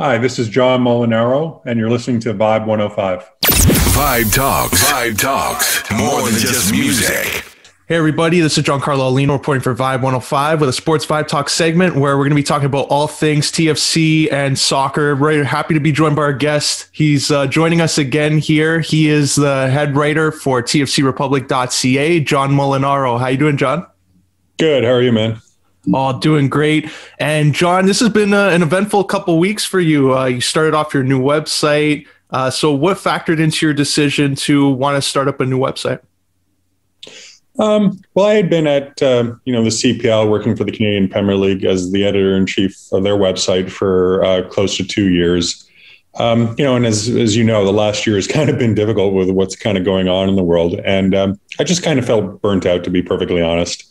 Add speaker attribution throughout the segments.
Speaker 1: Hi, this is John Molinaro, and you're listening to Vibe 105.
Speaker 2: Vibe Talks. Vibe Talks. More than just music.
Speaker 3: Hey, everybody, this is Giancarlo Aulino reporting for Vibe 105 with a Sports Vibe Talk segment where we're going to be talking about all things TFC and soccer. We're happy to be joined by our guest. He's uh, joining us again here. He is the head writer for TFCRepublic.ca, John Molinaro. How you doing, John?
Speaker 1: Good. How are you, man?
Speaker 3: Oh, doing great. And John, this has been uh, an eventful couple weeks for you. Uh, you started off your new website. Uh, so, what factored into your decision to want to start up a new website?
Speaker 1: Um, well, I had been at uh, you know the CPL working for the Canadian Premier League as the editor in chief of their website for uh, close to two years. Um, you know, and as as you know, the last year has kind of been difficult with what's kind of going on in the world, and um, I just kind of felt burnt out, to be perfectly honest.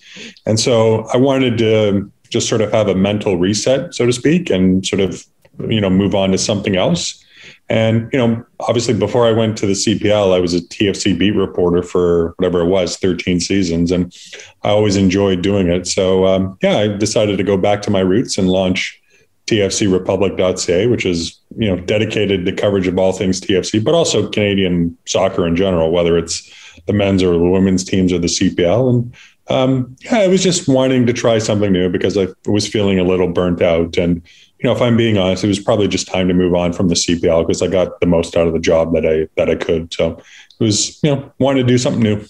Speaker 1: And so I wanted to just sort of have a mental reset, so to speak, and sort of, you know, move on to something else. And, you know, obviously before I went to the CPL, I was a TFC beat reporter for whatever it was, 13 seasons. And I always enjoyed doing it. So, um, yeah, I decided to go back to my roots and launch tfcrepublic.ca, which is, you know, dedicated to coverage of all things TFC, but also Canadian soccer in general, whether it's the men's or the women's teams or the CPL. And um, yeah, I was just wanting to try something new because I was feeling a little burnt out. And, you know, if I'm being honest, it was probably just time to move on from the CPL because I got the most out of the job that I that I could. So it was, you know, wanted to do something new.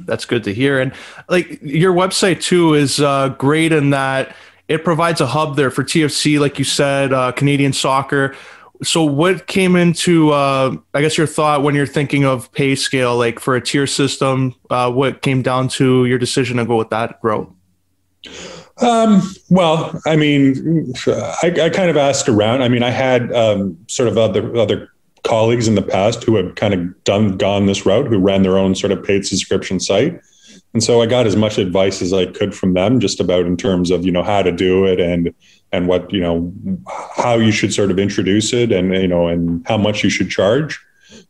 Speaker 3: That's good to hear. And like your website too is uh, great in that it provides a hub there for TFC, like you said, uh, Canadian soccer so what came into uh, i guess your thought when you're thinking of pay scale like for a tier system uh, what came down to your decision to go with that route?
Speaker 1: Um, well i mean I, I, kind of asked around. I mean i had um, sort of other other colleagues in the past who had kind of done gone this route who ran their own sort of paid subscription site and so i got as much advice as i could from them just about in terms of you know how to do it and and what you know how you should sort of introduce it and you know and how much you should charge.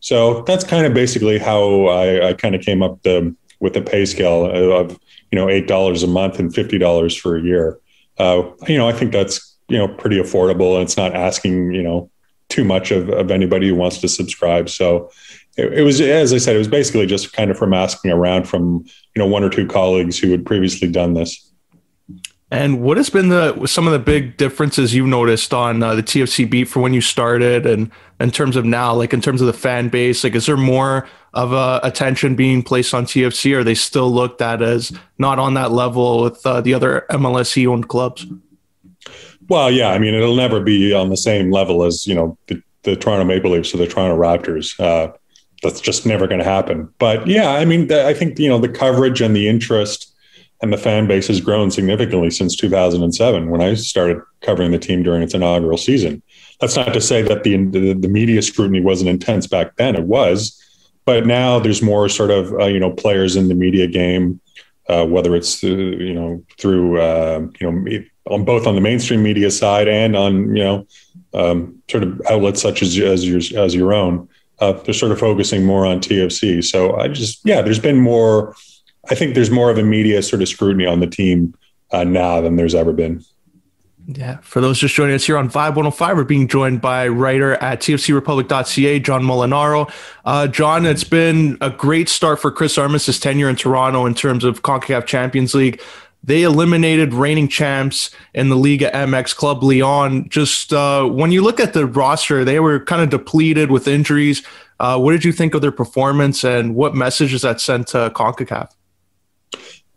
Speaker 1: So that's kind of basically how i, I kind of came up the, with the pay scale of you know eight dollars a month and fifty dollars for a year. Uh, you know i think that's you know pretty affordable and it's not asking you know too much of, of anybody who wants to subscribe. So it, it was as i said it was basically just kind of from asking around from you know one or two colleagues who had previously done this
Speaker 3: and what has been the some of the big differences you've noticed on uh, the TFC beat for when you started, and in terms of now, like in terms of the fan base, like is there more of a attention being placed on TFC, or are they still looked at as not on that level with uh, the other MLSE owned clubs?
Speaker 1: Well, yeah, I mean it'll never be on the same level as you know the, the Toronto Maple Leafs or the Toronto Raptors. Uh, that's just never going to happen. But yeah, I mean, I think you know the coverage and the interest and the fan base has grown significantly since 2007 when I started covering the team during its inaugural season. That's not to say that the the, the media scrutiny wasn't intense back then. It was, but now there's more sort of uh, you know players in the media game, uh, whether it's you know through uh, you know on both on the mainstream media side and on you know um, sort of outlets such as as your as your own. Uh, they're sort of focusing more on TFC. So I just yeah, there's been more I think there's more of a media sort of scrutiny on the team uh, now than there's ever been.
Speaker 3: Yeah. For those just joining us here on Vibe 105, we're being joined by writer at TFCRepublic.ca, John Molinaro. Uh, John, it's been a great start for Chris Armas' tenure in Toronto in terms of CONCACAF Champions League. They eliminated reigning champs in the Liga MX Club Leon. Just uh, when you look at the roster, they were kind of depleted with injuries. Uh, what did you think of their performance and what message is that sent to CONCACAF?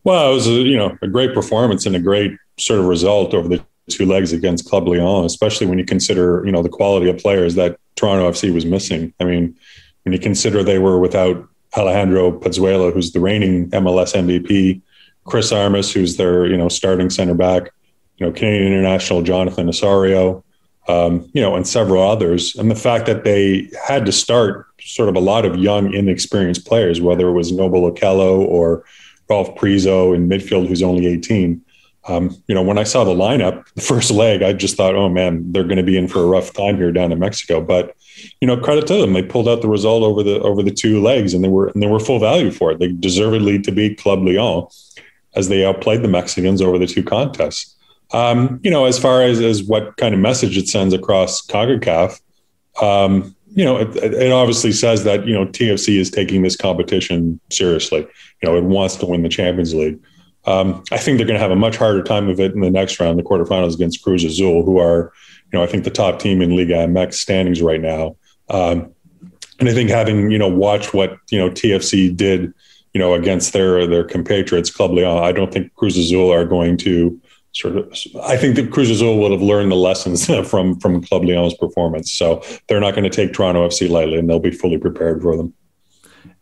Speaker 1: Well, it was a, you know a great performance and a great sort of result over the two legs against Club Leon, especially when you consider you know the quality of players that Toronto FC was missing. I mean, when you consider they were without Alejandro Pozuelo, who's the reigning MLS MVP, Chris Armas, who's their you know starting center back, you know Canadian international Jonathan Osorio, um, you know, and several others, and the fact that they had to start sort of a lot of young, inexperienced players, whether it was Noble Okello or Ralph Priso in midfield, who's only 18. Um, you know, when I saw the lineup, the first leg, I just thought, oh man, they're going to be in for a rough time here down in Mexico. But you know, credit to them, they pulled out the result over the over the two legs, and they were and they were full value for it. They deservedly to beat Club Leon as they outplayed the Mexicans over the two contests. Um, you know, as far as, as what kind of message it sends across CONCACAF, um, you know, it, it, obviously says that, you know, TFC is taking this competition seriously. You know, it wants to win the Champions League. Um, I think they're going to have a much harder time of it in the next round, the quarterfinals against Cruz Azul, who are, you know, I think the top team in Liga MX standings right now. Um, and I think having, you know, watched what, you know, TFC did, you know, against their their compatriots, Club Leon, I don't think Cruz Azul are going to sort of I think that Cruz Azul would have learned the lessons from from Club Leon's performance. So they're not going to take Toronto FC lightly and they'll be fully prepared for them.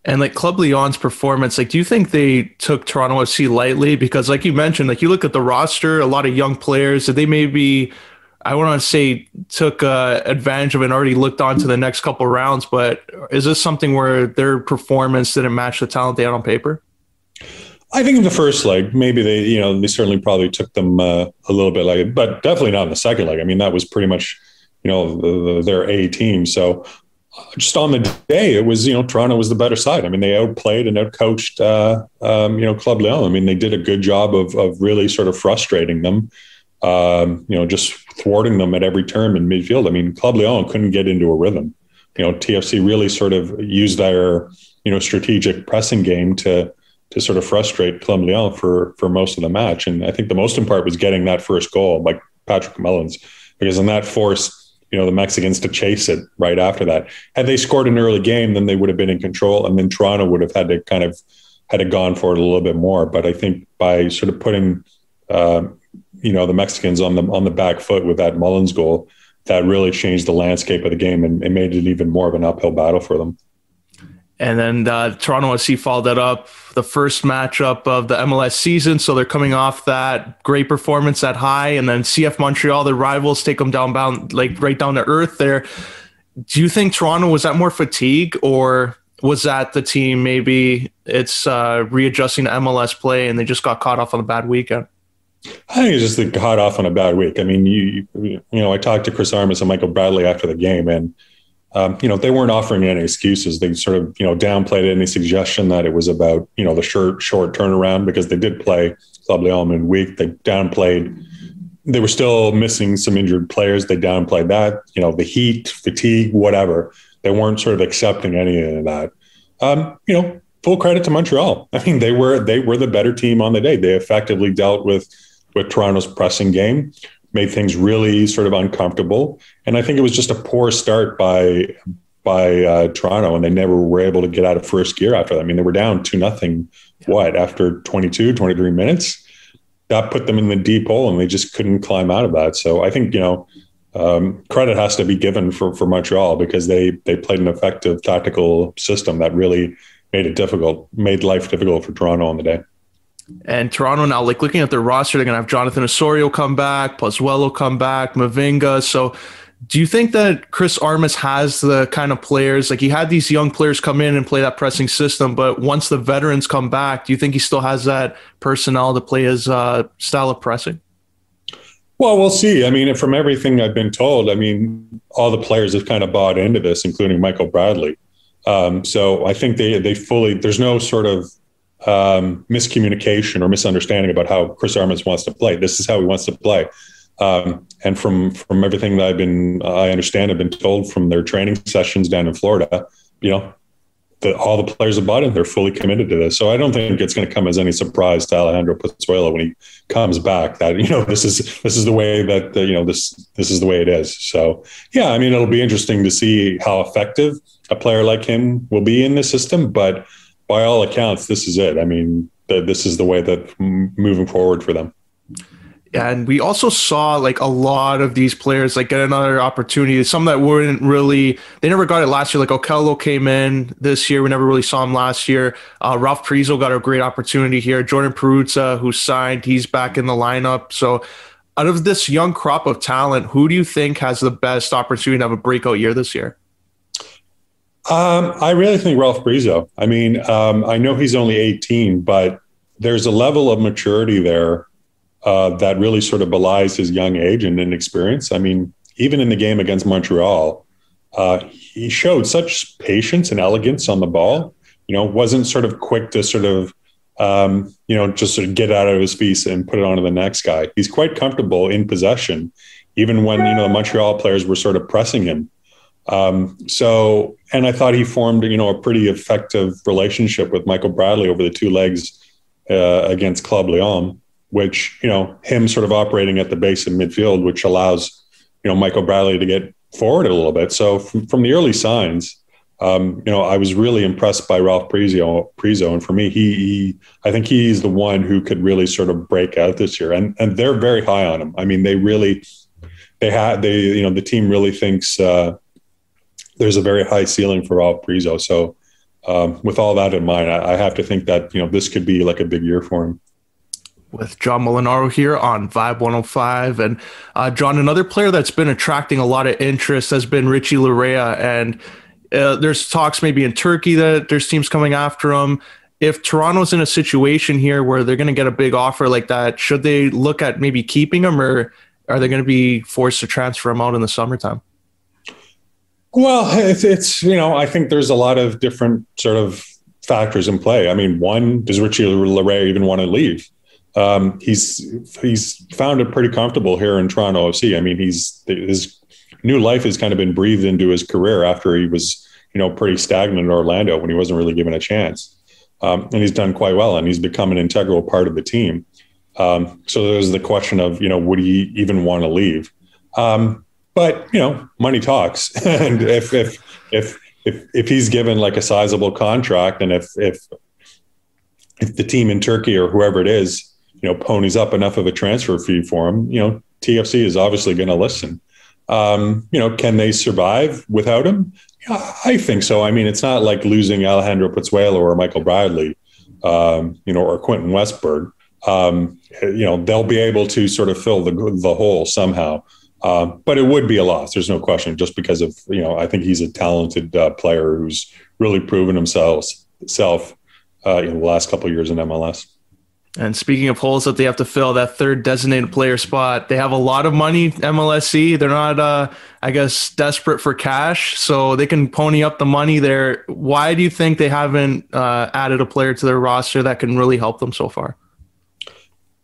Speaker 3: And like Club Leon's performance, like, do you think they took Toronto FC lightly? Because, like you mentioned, like you look at the roster, a lot of young players that they maybe, I want to say, took uh, advantage of it and already looked on to the next couple rounds. But is this something where their performance didn't match the talent they had on paper?
Speaker 1: I think in the first leg, maybe they, you know, they certainly probably took them uh, a little bit like but definitely not in the second leg. I mean, that was pretty much, you know, the, the, their A team. So just on the day, it was you know Toronto was the better side. I mean, they outplayed and outcoached uh, um, you know Club Leon. I mean, they did a good job of of really sort of frustrating them. Um, you know, just thwarting them at every turn in midfield. I mean, Club Leon couldn't get into a rhythm. You know, TFC really sort of used their you know strategic pressing game to to sort of frustrate Club Leon for for most of the match. And I think the most important part was getting that first goal, like Patrick Mullins, because in that forced you know the Mexicans to chase it right after that. Had they scored an early game, then they would have been in control, and then Toronto would have had to kind of had it gone for it a little bit more. But I think by sort of putting uh, you know the Mexicans on the on the back foot with that Mullins goal, that really changed the landscape of the game and, and made it even more of an uphill battle for them.
Speaker 3: And then uh, Toronto FC followed that up, the first matchup of the MLS season. So they're coming off that great performance at high, and then CF Montreal, their rivals, take them down, bound like right down to earth. There, do you think Toronto was that more fatigue, or was that the team maybe it's uh, readjusting to MLS play and they just got caught off on a bad weekend?
Speaker 1: I think it's just got off on a bad week. I mean, you you know, I talked to Chris Armas and Michael Bradley after the game, and um, you know, they weren't offering any excuses. They sort of, you know, downplayed any suggestion that it was about, you know, the short, short turnaround because they did play Club Leon week. They downplayed. They were still missing some injured players. They downplayed that, you know, the heat, fatigue, whatever. They weren't sort of accepting any of that. Um, you know, full credit to Montreal. I mean, they were they were the better team on the day. They effectively dealt with with Toronto's pressing game made things really sort of uncomfortable. And I think it was just a poor start by by uh, Toronto, and they never were able to get out of first gear after that. I mean, they were down two nothing. What after 22, 23 minutes? That put them in the deep hole, and they just couldn't climb out of that. So I think you know. Um, credit has to be given for, for Montreal because they they played an effective tactical system that really made it difficult, made life difficult for Toronto on the day.
Speaker 3: And Toronto now, like looking at their roster, they're gonna have Jonathan Osorio come back, Pozuelo come back, Mavinga. So do you think that Chris Armas has the kind of players like he had these young players come in and play that pressing system, but once the veterans come back, do you think he still has that personnel to play his uh, style of pressing?
Speaker 1: Well, we'll see. I mean, from everything I've been told, I mean, all the players have kind of bought into this, including Michael Bradley. Um, so I think they they fully. There's no sort of um, miscommunication or misunderstanding about how Chris Armas wants to play. This is how he wants to play. Um, and from from everything that I've been, I understand, have been told from their training sessions down in Florida, you know, that all the players have bought in. They're fully committed to this. So I don't think it's going to come as any surprise to Alejandro Pozuelo when he comes back that you know this is this is the way that you know this this is the way it is. So yeah, I mean it'll be interesting to see how effective a player like him will be in the system, but by all accounts, this is it. I mean, this is the way that moving forward for them.
Speaker 3: And we also saw like a lot of these players like get another opportunity. Some that weren't really, they never got it last year. Like Okello came in this year. We never really saw him last year. Uh, Ralph Priso got a great opportunity here. Jordan Perruzza, who signed, he's back in the lineup. So out of this young crop of talent, who do you think has the best opportunity to have a breakout year this year?
Speaker 1: Um, I really think Ralph Priso. I mean, um, I know he's only 18, but there's a level of maturity there uh, that really sort of belies his young age and inexperience. I mean, even in the game against Montreal, uh, he showed such patience and elegance on the ball. You know, wasn't sort of quick to sort of um, you know, just sort of get out of his piece and put it onto the next guy. He's quite comfortable in possession, even when you know the Montreal players were sort of pressing him. Um, so, and I thought he formed you know a pretty effective relationship with Michael Bradley over the two legs uh, against Club Leon, which you know him sort of operating at the base of midfield, which allows you know Michael Bradley to get forward a little bit. So from, from the early signs um, you know, I was really impressed by Ralph Priso, Priso, and for me, he, he, I think he's the one who could really sort of break out this year, and and they're very high on him. I mean, they really, they had, they, you know, the team really thinks uh, there's a very high ceiling for Priso. So, um, with all that in mind, I, I have to think that you know this could be like a big year for him
Speaker 3: with John Molinaro here on Vibe 105. And uh, John, another player that's been attracting a lot of interest has been Richie Laryea. And uh, there's talks maybe in Turkey that there's teams coming after him. If Toronto's in a situation here where they're going to get a big offer like that, should they look at maybe keeping him or are they going to be forced to transfer him out in the summertime?
Speaker 1: Well, it's, it's you know, I think there's a lot of different sort of factors in play. I mean, one, does Richie Laryea even want to leave? Um, he's he's found it pretty comfortable here in Toronto FC. I mean, he's his new life has kind of been breathed into his career after he was, you know, pretty stagnant in Orlando when he wasn't really given a chance. Um, and he's done quite well, and he's become an integral part of the team. Um, so there's the question of, you know, would he even want to leave? Um, but you know, money talks, and if if if if if he's given like a sizable contract, and if if if the team in Turkey or whoever it is, you know, ponies up enough of a transfer fee for him, you know, TFC is obviously going to listen. Um, you know, can they survive without him? Yeah, I think so. I mean, it's not like losing Alejandro Pozuelo or Michael Bradley, um, you know, or Quentin Westberg. Um, you know, they'll be able to sort of fill the the hole somehow. Um, but it would be a loss. There's no question, just because of you know, I think he's a talented uh, player who's really proven himself self uh, in the last couple years in MLS.
Speaker 3: And speaking of holes that they have to fill, that third designated player spot, they have a lot of money. MLSE, they're not, uh, I guess, desperate for cash, so they can pony up the money there. Why do you think they haven't uh, added a player to their roster that can really help them so far?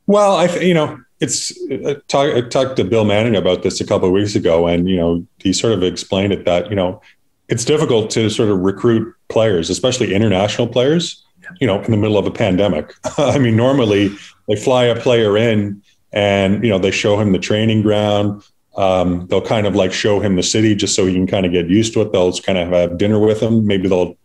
Speaker 1: Well, I, you know, it's I talk, I talked to Bill Manning about this a couple of weeks ago, and you know, he sort of explained it that you know it's difficult to sort of recruit players, especially international players you know, in the middle of a pandemic. I mean, normally they fly a player in and, you know, they show him the training ground. Um, they'll kind of like show him the city just so he can kind of get used to it. They'll kind of have dinner with him. Maybe they'll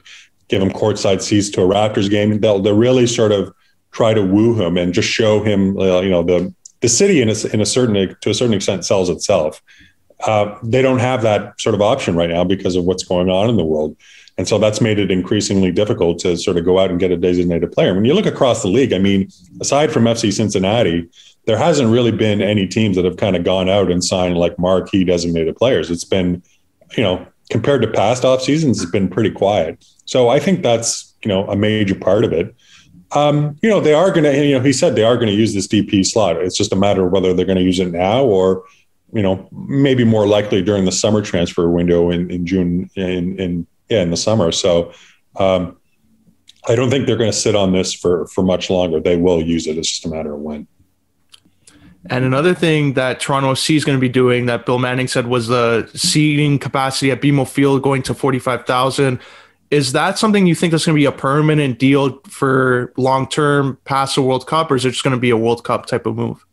Speaker 1: give him courtside seats to a Raptors game. They'll, they'll really sort of try to woo him and just show him, uh, you know, the, the city in a, in a certain, to a certain extent sells itself. Uh, they don't have that sort of option right now because of what's going on in the world. And so that's made it increasingly difficult to sort of go out and get a designated player. When you look across the league, I mean, aside from FC Cincinnati, there hasn't really been any teams that have kind of gone out and signed like marquee designated players. It's been, you know, compared to past off seasons, it's been pretty quiet. So I think that's, you know, a major part of it. Um, you know, they are going to, you know, he said they are going to use this DP slot. It's just a matter of whether they're going to use it now or, you know, maybe more likely during the summer transfer window in, in June in, in yeah, in the summer. So um, I don't think they're going to sit on this for for much longer. They will use it. It's just a matter of when.
Speaker 3: And another thing that Toronto FC is going to be doing that Bill Manning said was the seating capacity at BMO Field going to 45,000. Is that something you think that's going to be a permanent deal for long term past the World Cup, or is it just going to be a World Cup type of move?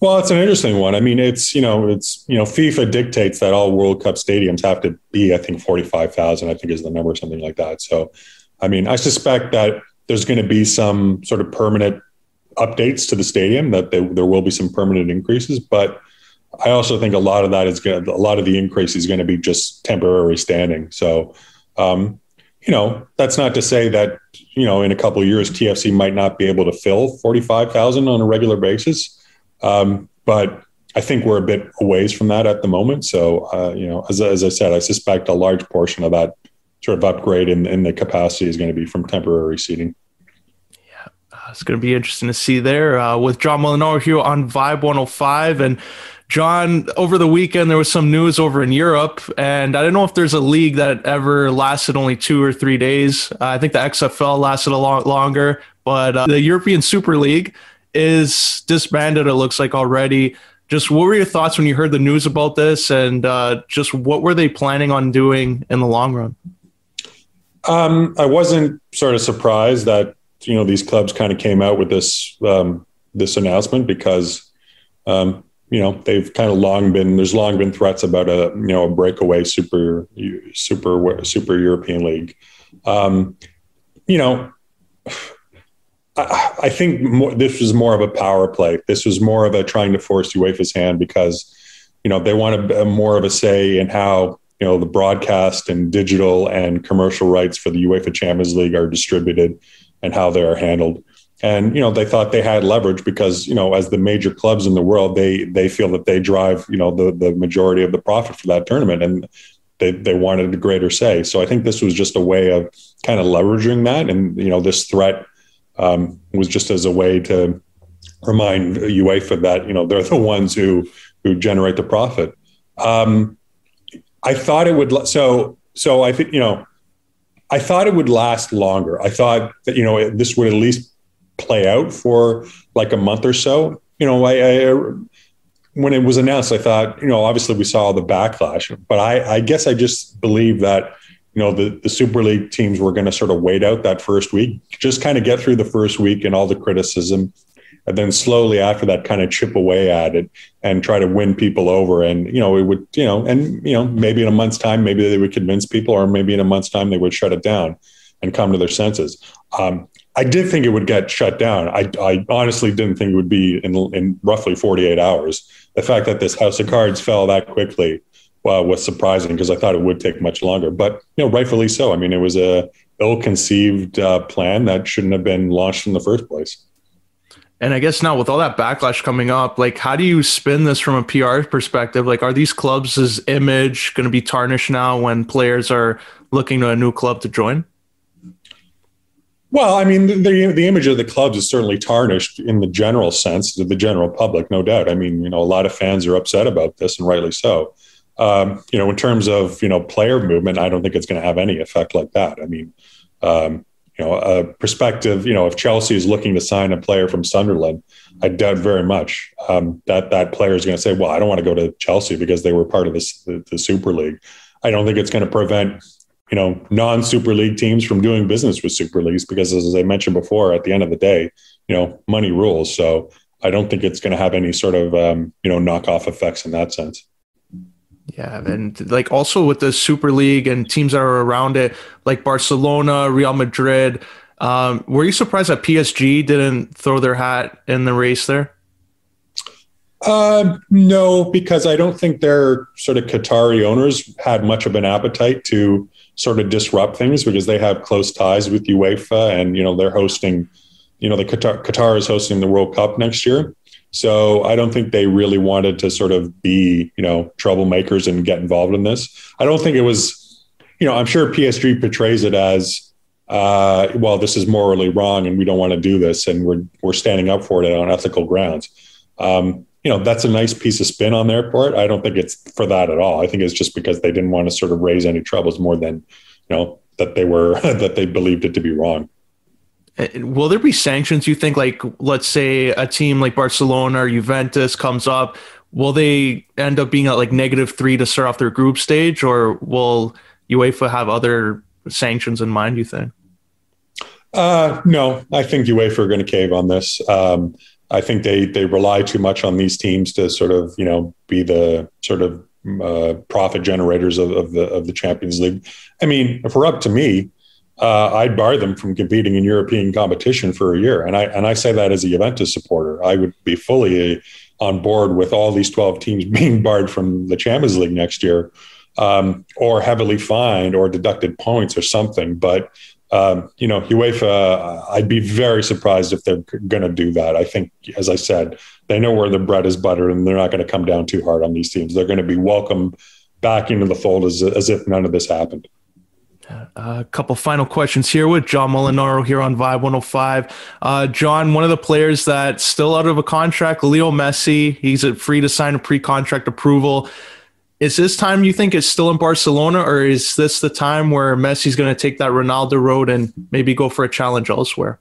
Speaker 1: Well, it's an interesting one. I mean, it's you know, it's you know, FIFA dictates that all World Cup stadiums have to be, I think, forty five thousand. I think is the number, something like that. So, I mean, I suspect that there's going to be some sort of permanent updates to the stadium. That they, there will be some permanent increases, but I also think a lot of that is going a lot of the increase is going to be just temporary standing. So, um, you know, that's not to say that you know, in a couple of years, TFC might not be able to fill forty five thousand on a regular basis. Um, but I think we're a bit away from that at the moment. So, uh, you know, as, as I said, I suspect a large portion of that sort of upgrade in, in the capacity is going to be from temporary seating.
Speaker 3: Yeah, uh, it's going to be interesting to see there uh, with John Molinaro here on Vibe 105. And John, over the weekend, there was some news over in Europe, and I don't know if there's a league that ever lasted only two or three days. Uh, I think the XFL lasted a lot longer, but uh, the European Super League is disbanded. It looks like already. Just what were your thoughts when you heard the news about this, and uh, just what were they planning on doing in the long run?
Speaker 1: Um, I wasn't sort of surprised that you know these clubs kind of came out with this um, this announcement because um, you know they've kind of long been there's long been threats about a you know a breakaway super super super European league. Um, you know, I, I think more, this was more of a power play. This was more of a trying to force UEFA's hand because you know they wanted a, more of a say in how you know the broadcast and digital and commercial rights for the UEFA Champions League are distributed and how they are handled. And you know they thought they had leverage because you know as the major clubs in the world they they feel that they drive you know the the majority of the profit for that tournament and they they wanted a greater say. So I think this was just a way of kind of leveraging that and you know this threat um, was just as a way to remind UEFA that you know they're the ones who who generate the profit. Um, I thought it would so so I think you know I thought it would last longer. I thought that you know this would at least play out for like a month or so. You know, I, I when it was announced, I thought you know obviously we saw the backlash, but I, I guess I just believe that you know the, the super league teams were going to sort of wait out that first week just kind of get through the first week and all the criticism and then slowly after that kind of chip away at it and try to win people over and you know it would you know and you know maybe in a month's time maybe they would convince people or maybe in a month's time they would shut it down and come to their senses um, i did think it would get shut down I, I honestly didn't think it would be in, in roughly 48 hours the fact that this house of cards fell that quickly well, was surprising because I thought it would take much longer. But you know, rightfully so. I mean, it was a ill-conceived uh, plan that shouldn't have been launched in the first place.
Speaker 3: And I guess now with all that backlash coming up, like how do you spin this from a PR perspective? Like, are these clubs' image going to be tarnished now when players are looking to a new club to join?
Speaker 1: Well, I mean, the the image of the clubs is certainly tarnished in the general sense to the general public, no doubt. I mean, you know, a lot of fans are upset about this, and rightly so. Um, you know, in terms of you know player movement, I don't think it's going to have any effect like that. I mean, um, you know, a perspective. You know, if Chelsea is looking to sign a player from Sunderland, I doubt very much um, that that player is going to say, "Well, I don't want to go to Chelsea because they were part of the, the Super League." I don't think it's going to prevent you know non-Super League teams from doing business with Super Leagues because, as I mentioned before, at the end of the day, you know, money rules. So I don't think it's going to have any sort of um, you know knockoff effects in that sense.
Speaker 3: Yeah, and like also with the Super League and teams that are around it, like Barcelona, Real Madrid. Um, were you surprised that PSG didn't throw their hat in the race there?
Speaker 1: Uh, no, because I don't think their sort of Qatari owners had much of an appetite to sort of disrupt things because they have close ties with UEFA and you know they're hosting, you know, the Qatar, Qatar is hosting the World Cup next year. So I don't think they really wanted to sort of be, you know, troublemakers and get involved in this. I don't think it was, you know, I'm sure PSG portrays it as, uh, well, this is morally wrong and we don't want to do this and we're we're standing up for it on ethical grounds. Um, you know, that's a nice piece of spin on their part. I don't think it's for that at all. I think it's just because they didn't want to sort of raise any troubles more than, you know, that they were that they believed it to be wrong.
Speaker 3: Uh, will there be sanctions? You think, like, let's say a team like Barcelona or Juventus comes up, will they end up being at like negative three to start off their group stage, or will UEFA have other sanctions in mind? You think?
Speaker 1: Uh, no, I think UEFA are going to cave on this. Um, I think they they rely too much on these teams to sort of you know be the sort of uh, profit generators of, of, the of the Champions League. I mean, if we're up to me, uh, I'd bar them from competing in European competition for a year. And I and I say that as a Juventus supporter. I would be fully on board with all these 12 teams being barred from the Champions League next year, um, or heavily fined or deducted points or something. But um, you know, UEFA, I'd be very surprised if they're going to do that. I think, as I said, they know where the bread is buttered, and they're not going to come down too hard on these teams. They're going to be welcome back into the fold as, as if none of this happened.
Speaker 3: A couple final questions here with John Molinaro here on Vibe 105. Uh, John, one of the players that's still out of a contract, Leo Messi, he's free to sign a pre-contract approval. Is this time you think it's still in Barcelona, or is this the time where Messi's going to take that Ronaldo road and maybe go for a challenge elsewhere?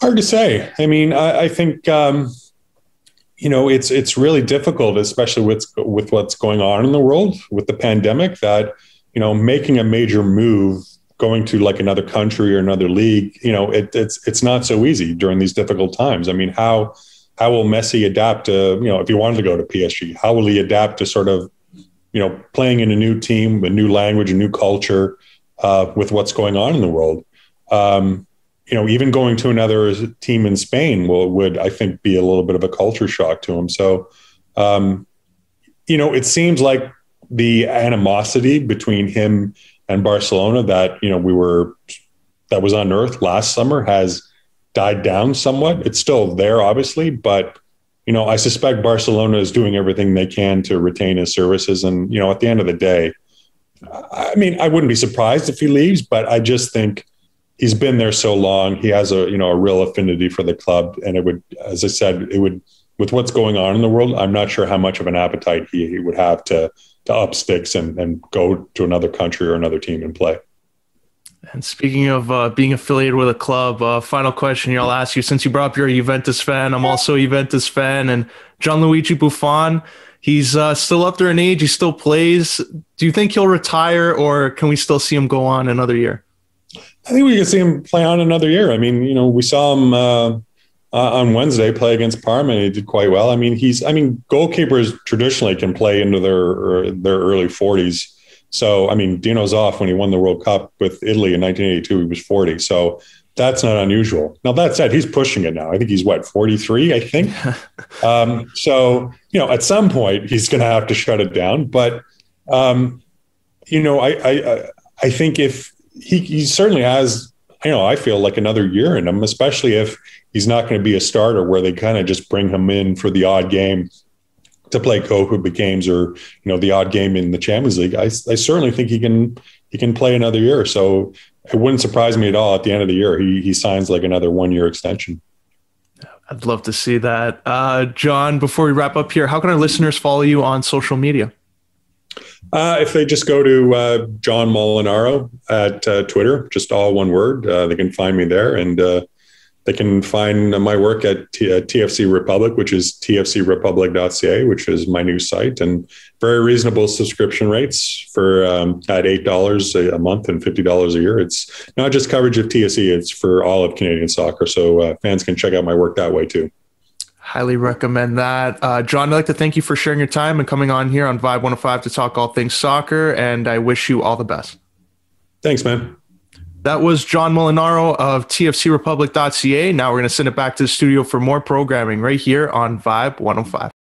Speaker 1: Hard to say. I mean, I, I think um, you know it's it's really difficult, especially with with what's going on in the world with the pandemic. That you know, making a major move, going to like another country or another league, you know, it, it's it's not so easy during these difficult times. I mean, how how will Messi adapt to you know if he wanted to go to PSG? How will he adapt to sort of you know playing in a new team, a new language, a new culture uh, with what's going on in the world? Um, you know, even going to another team in Spain will would I think be a little bit of a culture shock to him. So, um, you know, it seems like the animosity between him and Barcelona that you know we were that was unearthed last summer has died down somewhat. It's still there, obviously, but you know, I suspect Barcelona is doing everything they can to retain his services. And you know, at the end of the day, I mean, I wouldn't be surprised if he leaves, but I just think he's been there so long. He has a you know a real affinity for the club, and it would, as I said, it would with what's going on in the world. I'm not sure how much of an appetite he, he would have to to up sticks and and go to another country or another team and play.
Speaker 3: And speaking of uh, being affiliated with a club, uh, final question here I'll ask you since you brought up you're a Juventus fan, I'm also a Juventus fan, and Gianluigi Buffon, he's uh, still up there in age, he still plays. Do you think he'll retire, or can we still see him go on another year?
Speaker 1: I think we can see him play on another year. I mean, you know, we saw him uh, uh, on Wednesday play against Parma. And he did quite well. I mean, he's. I mean, goalkeepers traditionally can play into their their early forties. So, I mean, Dino Zoff when he won the World Cup with Italy in 1982, he was 40. So that's not unusual. Now that said, he's pushing it now. I think he's what 43. I think. um, so you know, at some point he's going to have to shut it down. But um, you know, I, I I think if he, he certainly has, you know, I feel like another year in him, especially if he's not going to be a starter where they kind of just bring him in for the odd game to play co-hoop games or you know the odd game in the Champions League. I, I certainly think he can he can play another year. So it wouldn't surprise me at all at the end of the year he he signs like another one year extension.
Speaker 3: I'd love to see that. Uh, John, before we wrap up here, how can our listeners follow you on social media?
Speaker 1: Uh, if they just go to uh, John Molinaro at uh, Twitter, just all one word, uh, they can find me there. And uh, they can find my work at T- TFC Republic, which is tfcrepublic.ca, which is my new site, and very reasonable subscription rates for um, at eight dollars a month and fifty dollars a year. It's not just coverage of TFC; it's for all of Canadian soccer. So uh, fans can check out my work that way too.
Speaker 3: Highly recommend that. Uh, John, I'd like to thank you for sharing your time and coming on here on Vibe 105 to talk all things soccer, and I wish you all the best.
Speaker 1: Thanks, man.
Speaker 3: That was John Molinaro of TFCRepublic.ca. Now we're going to send it back to the studio for more programming right here on Vibe 105.